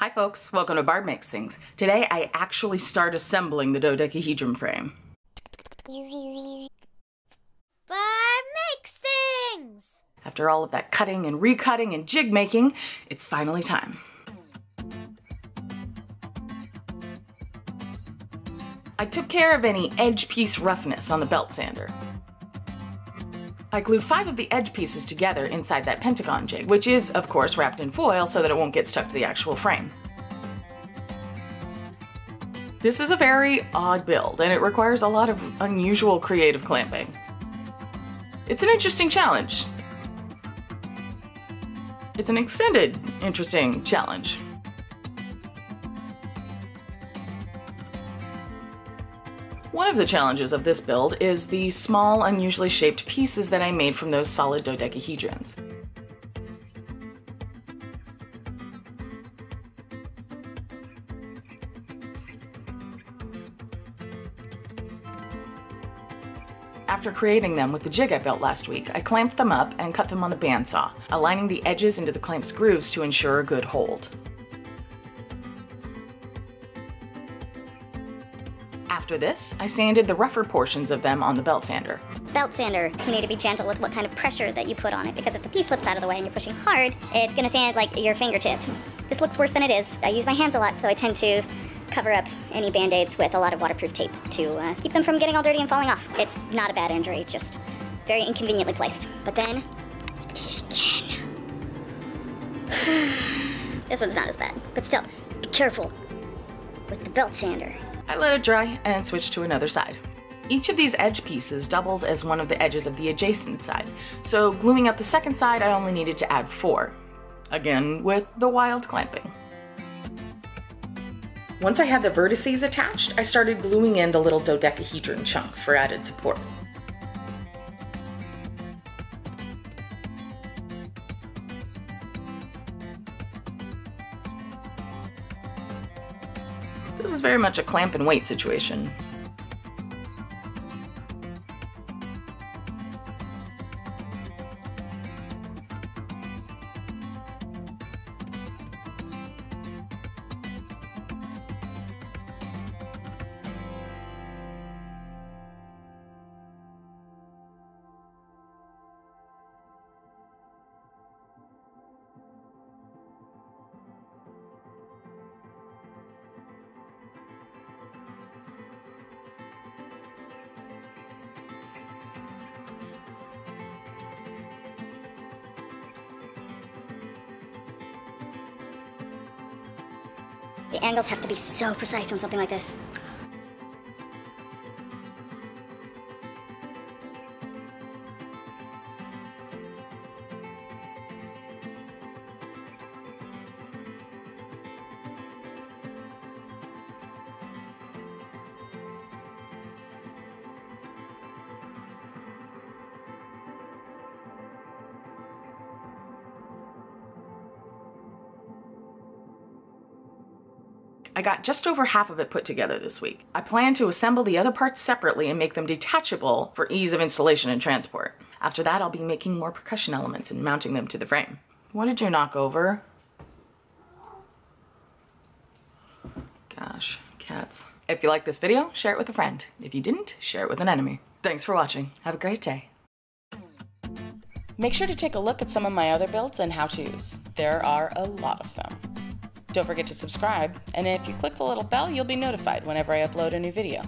Hi folks, welcome to Barb Makes Things. Today I actually start assembling the dodecahedron frame. Barb makes things! After all of that cutting and recutting and jig making, it's finally time. I took care of any edge piece roughness on the belt sander. I glued five of the edge pieces together inside that pentagon jig, which is, of course, wrapped in foil so that it won't get stuck to the actual frame. This is a very odd build, and it requires a lot of unusual creative clamping. It's an interesting challenge. It's an extended, interesting challenge. One of the challenges of this build is the small, unusually shaped pieces that I made from those solid dodecahedrons. After creating them with the jig I built last week, I clamped them up and cut them on the bandsaw, aligning the edges into the clamp's grooves to ensure a good hold. After this, I sanded the rougher portions of them on the belt sander. Belt sander, you need to be gentle with what kind of pressure that you put on it because if the piece slips out of the way and you're pushing hard, it's gonna sand like your fingertip. This looks worse than it is. I use my hands a lot, so I tend to cover up any band-aids with a lot of waterproof tape to uh, keep them from getting all dirty and falling off. It's not a bad injury, just very inconveniently placed. But then, I did it again. this one's not as bad, but still, be careful with the belt sander. I let it dry and switched to another side. Each of these edge pieces doubles as one of the edges of the adjacent side, so gluing up the second side I only needed to add four. Again, with the wild clamping. Once I had the vertices attached, I started gluing in the little dodecahedron chunks for added support. This is very much a clamp and wait situation. The angles have to be so precise on something like this. I got just over half of it put together this week. I plan to assemble the other parts separately and make them detachable for ease of installation and transport. After that, I'll be making more percussion elements and mounting them to the frame. What did you knock over? Gosh, cats. If you like this video, share it with a friend. If you didn't, share it with an enemy. Thanks for watching. Have a great day. Make sure to take a look at some of my other builds and how-tos. There are a lot of them. Don't forget to subscribe, and if you click the little bell, you'll be notified whenever I upload a new video.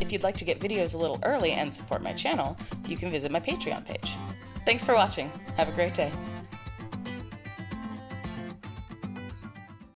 If you'd like to get videos a little early and support my channel, you can visit my Patreon page. Thanks for watching. Have a great day.